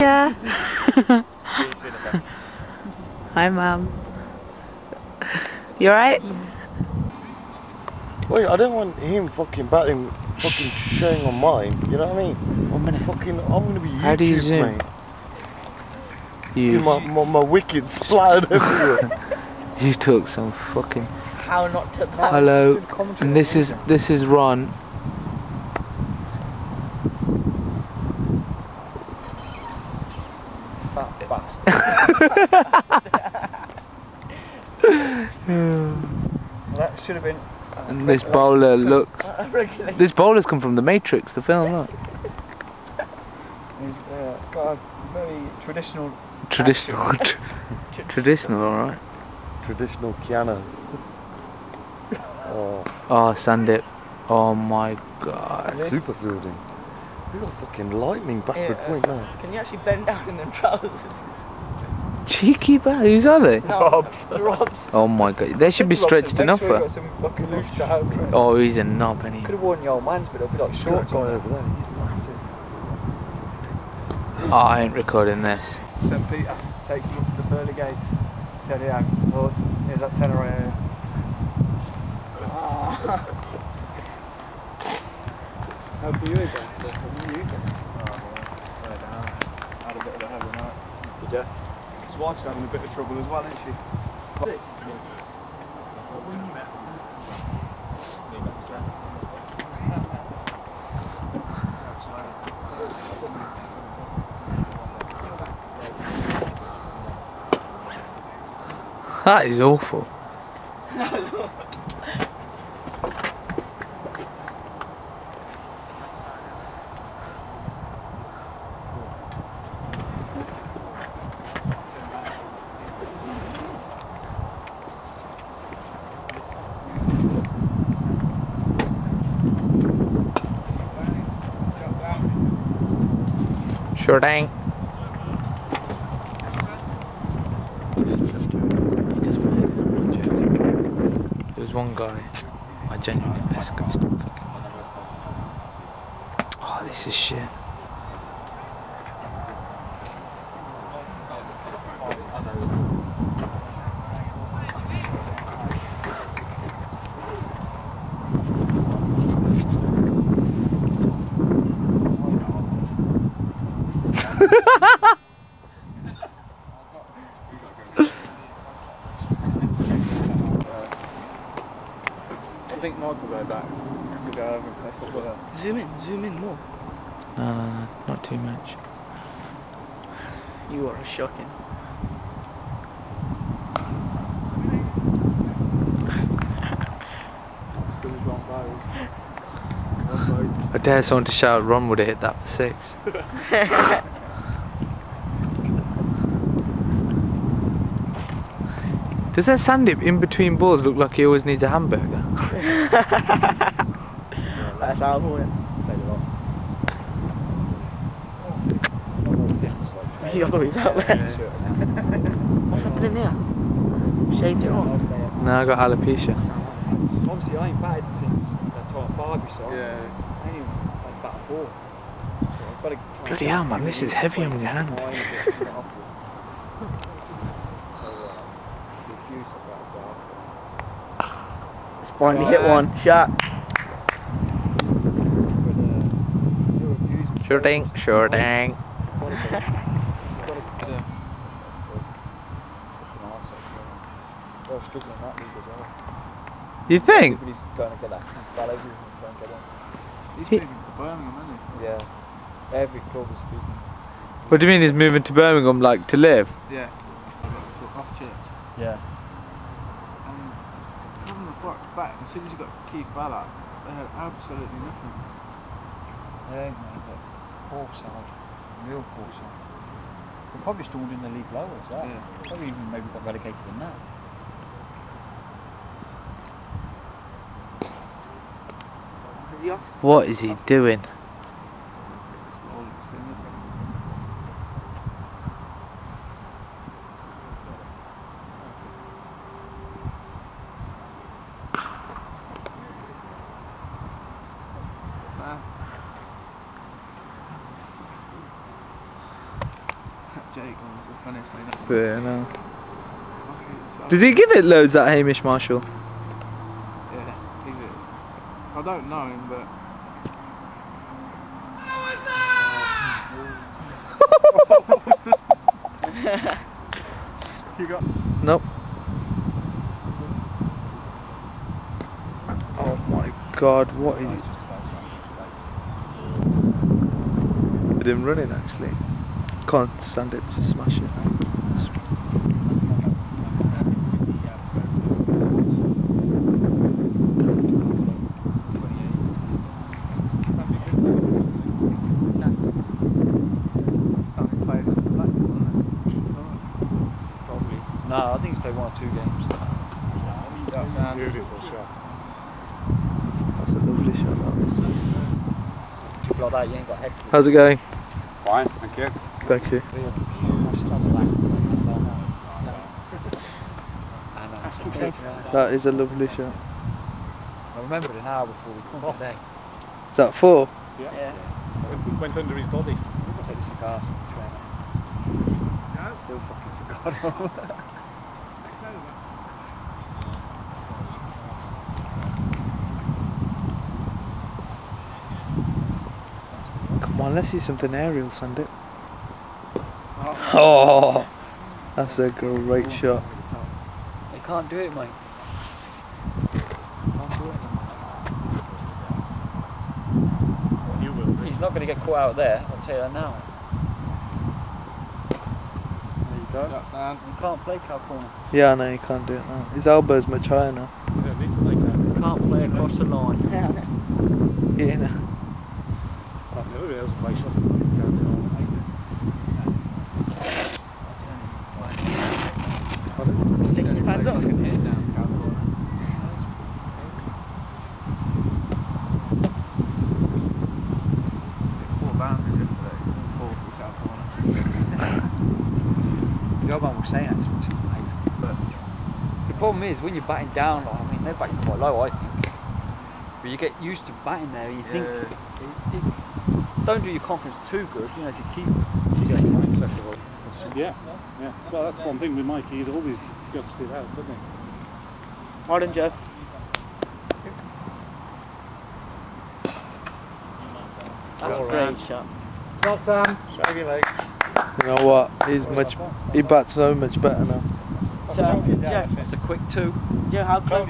Yeah. See you soon, okay? Hi, mum. You alright? Wait, I don't want him fucking batting, fucking showing on mine. You know what I mean? One minute. Fucking, I'm gonna be YouTube, How do you zoom? mate. You, Dude, my, my, my wicked splattered everywhere. you took some fucking. How not to Hello. And this is this is Ron. Should have been. And this bowler looks. Regularly. This bowler's come from The Matrix, the film. Look. He's uh, got a very traditional. Traditional. traditional, all right. Traditional Kiana. Oh, Oh, Sandip. Oh my god. This- super fielding. We got fucking lightning backward Yeah, point uh, now. Can you actually bend down in them trousers? Cheeky bat. Whose are they? No, Rob's. Robs. Oh my god. They should be stretched enough sure for. you got some fucking loose. Oh, he's a knob, and Could have worn your man's, but it'll be like Short shorts on over there. He's massive. Oh, I ain't recording this. St. Peter takes him up to the pearly gates. Tell you, Lord, here's that tenner right here. Ah. How can you eat that? How can you eat that? Oh, well, down. Had a bit of a heavy night. Did you? Wife's having a bit of trouble as well, isn't she? That is awful. Sure dang. He does weird. I'm not joking. There There's one guy, I genuinely pissed guy fucking. Oh, this is shit. I think Mike will go back. He'll go over and play football there. Zoom in, zoom in more. No, no, no, not too much. You are shocking. As good as Ron goes. Ron goes. I dare someone to shout, Ron would have hit that for six. Does that Sandip in between balls look like he always needs a hamburger? That's our boy. He always out there. What's happening there? Shaved it off. No, I got alopecia. Obviously, I ain't batted since that time Barbie saw. Yeah. I ain't even had bat ball. So I've got to try Bloody hell, man, this is heavy on your hand. line a bit to start off with. So, uh, the use of that bar. Let's finally hit one. Shot. But, your abuse- Sure dang, sure dang. Gotta go- gotta go- yeah. Fucking arse, actually. They're struggling in that league as well. You think? Everybody's going to get that ball over and try and get in. He's He- to Birmingham, isn't Yeah. Every club is speaking. What do you mean he's moving to Birmingham, like, to live? Yeah. Off church. Yeah. And having the box back, as soon as you got Keith Ballard, they had absolutely nothing. Yeah, man, but poor side. Real poor side. They're probably stalled in the league lower as well. Yeah. Probably even maybe got relegated in that. What is he doing? All it's been, isn't it? What's that? Jake on the funniest thing. But yeah, no. Does he give it loads that Hamish Marshall? Yeah, he's it. I don't know him, but. you got Nope. Oh my god, what is It's just about something with him running actually? Can't stand it, just smash it. Probably. No, I think he's played one or two games. That's a beautiful shot. That's a lovely shot that was. People like that, you ain't got head. How's it going? Fine, thank you. Thank you. That is a lovely shot. I remembered an hour before we come today. Is that four? Yeah. yeah. So It went under his body. Take the cigars from the trainer. Still fucking forgot. Come he's something aerial, send it. Oh, that's a great shot. They can't do it, mate. Can't do it anymore. You will. He's not going to get caught out there, I'll tell you that now. There you go. That's and You can't play cow corner. Yeah, I know you can't do it now. His elbow's much higher now. you don't need to like that. You can't play across the line. Yeah, no. Do all the Sticking your pads up. Four boundaries yesterday. Four for Cow Corner. The other one was saying that to me, mate. But the problem is when you're batting down, like, I mean, they're batting quite low, I think. But you get used to batting there, you think. It- it- don't do your confidence too good, you know, if you keep. Yeah, mindset of all. Yeah, yeah. Well, that's one thing with Mikey. He's always got to do that, doesn't he? Well done, Joe. That's a great shot. Well, Sam. Shaggy leg. You know what? He's much. He bats so much better now. So, Joe, It's a quick two. Joe, how close?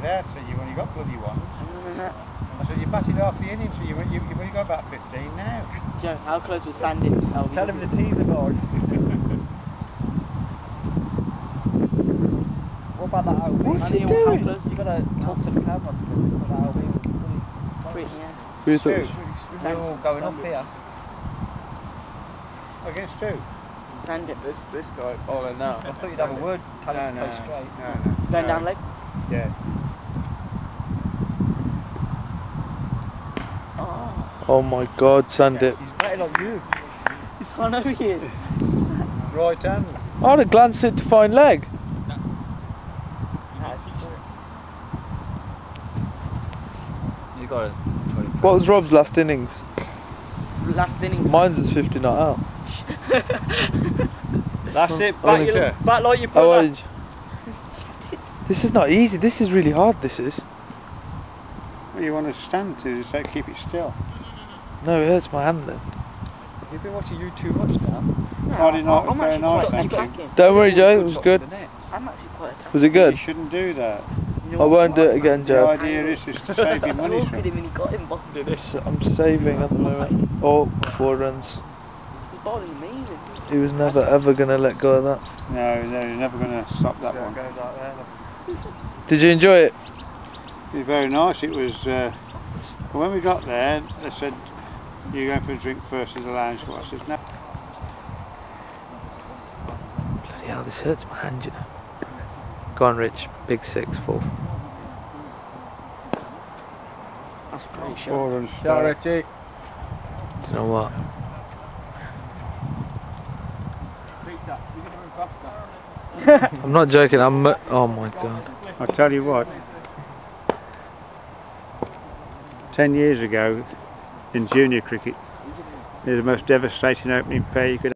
Told you, Dad, I said, you need to get out, so you've only got bloody one. Mm-hmm. I said, you batted half the innings, so you, you, you've only got about 15 now. Joe, how close was Sandy to Selby? Tell him the teaser board. what about that OB? What's he doing? How close? You gotta talk to the camera because that OB was pretty Pretty, yeah. Who thought? We're all going up here. Against two? Sandy. This this guy oh, bowling now. I thought you'd have a word, tell him no, straight. no, no. Going no. down leg? Yeah. Oh, Oh my God, Sandip. He's better like you. I know he is. Right hand. I'd have glanced it to fine leg. You gotta. What was Rob's last innings? Last inning. Mine's was 50 not out. That's it. Only Back, your, fair. back like your Oh, brother. I- this is not easy. This is really hard. This is. Well, you want to stand to, so keep it still. No, it hurts my hand then. You've been watching you too much now. Friday night was I'm very actually nice, quite thank you. attacking. Don't worry, Joe. It was good. to the nets. I'm actually quite attacking. Was it good? You shouldn't do that. You know I won't do it again, Joe. The Joe. idea is just to save your money. Look son. at him and he got him bottom. S- I'm saving at the moment. Oh, four runs. He's bowling amazing. He was never ever gonna let go of that. No, no, you're never going to stop that one. Goes. Did you enjoy it? It was very nice. It was. Uh, when we got there, they said, "You going for a drink first at the lounge?" Well, I said, "No." Bloody hell, this hurts my hand, you know. Go on, Rich. Big six, fourth. That's a great. Four runs. Shot, start. Richie. Do you know what? I'm not joking. I'm. mu- Oh my god. I'll tell you what. Ten years ago, in junior cricket, the most devastating opening pair you could